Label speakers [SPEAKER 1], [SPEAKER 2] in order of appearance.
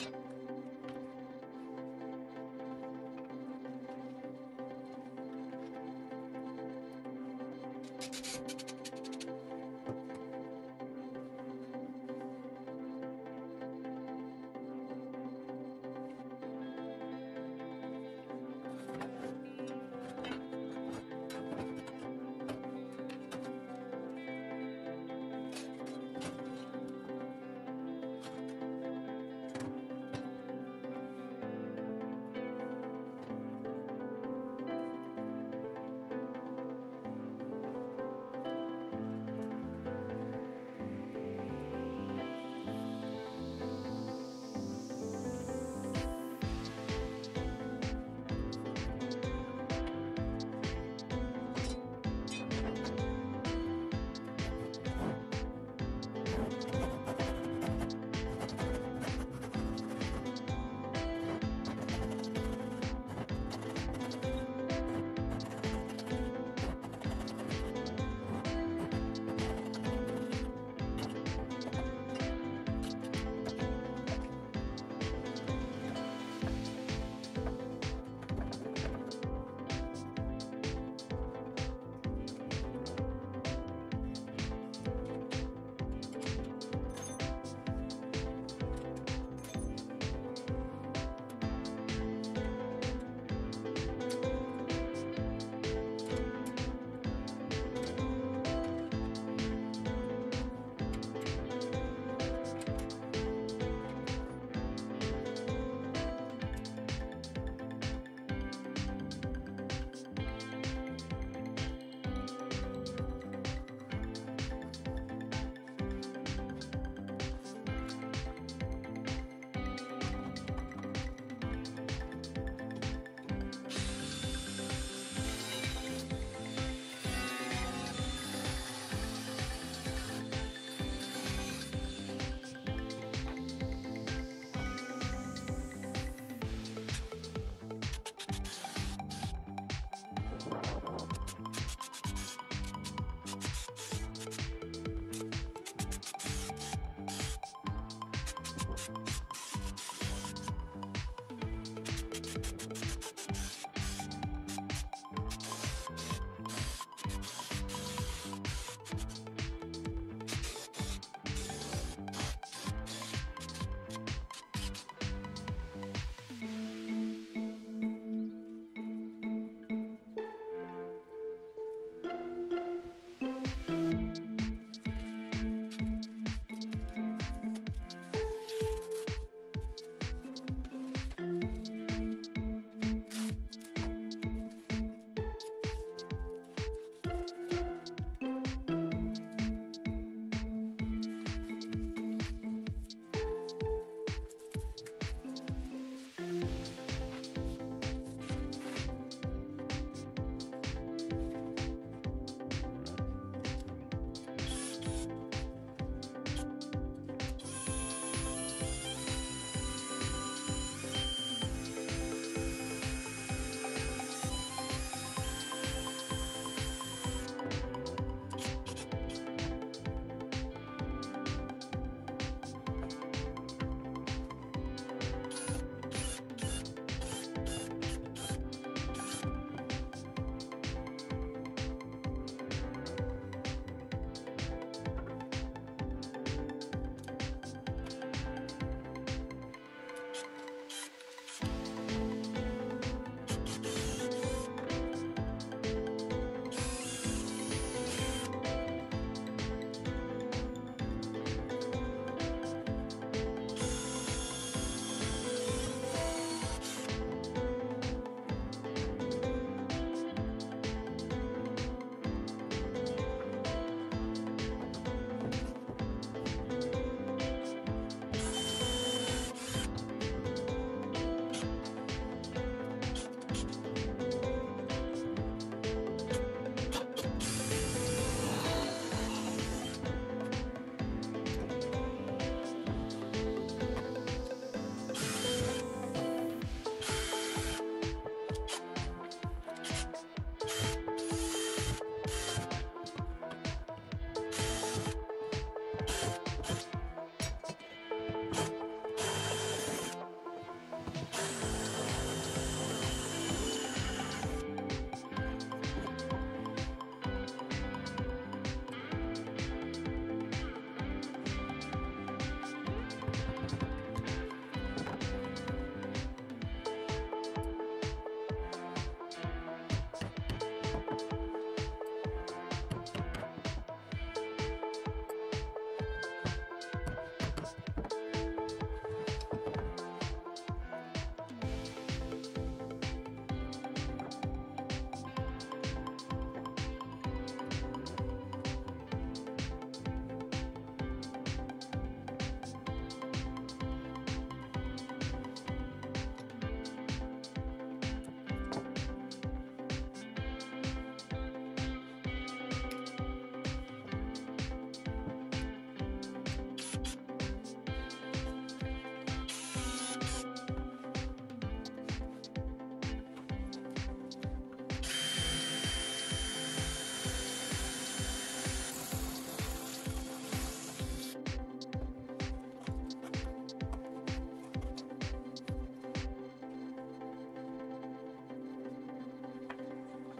[SPEAKER 1] you